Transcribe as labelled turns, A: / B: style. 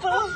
A: Pum.